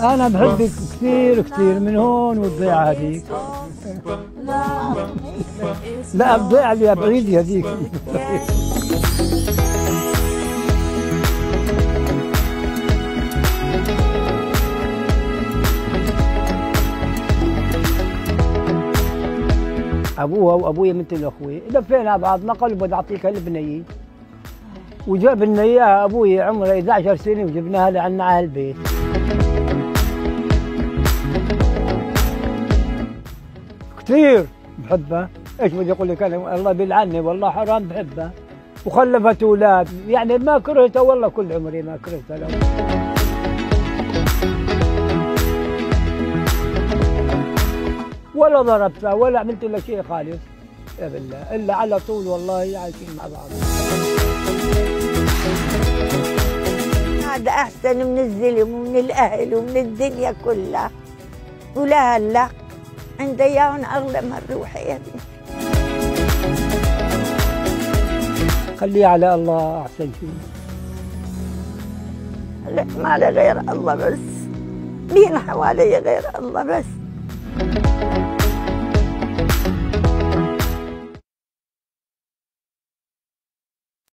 أنا بحبك كثير كثير من هون وتضيع هذيك. لا بضيع لي بعيد هذيك. أبوها وأبويا مثل أخوي. لفينا بعض نقل بدي أعطيك البنيه وجاب لنا إياها أبوي عمره 11 سنة وجبناها لعنا على البيت. كثير بحبها إيش بدي أقول لك أنا؟ الله بيلعني والله حرام بحبها وخلفت أولاد. يعني ما كرهتها والله كل عمري ما كرهتها لو. ولا ضربتها ولا عملت لها شيء خالص. يا بالله. إلا على طول والله عايشين مع بعض. أحسن من الزلم ومن الأهل ومن الدنيا كلها. ولا هلا عند اياهم أغلى من روحي يا خليه على الله أحسن شيء. لا ما غير الله بس. مين حوالي غير الله بس؟